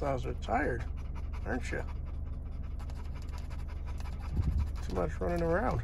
thought I tired, aren't you? Too much running around.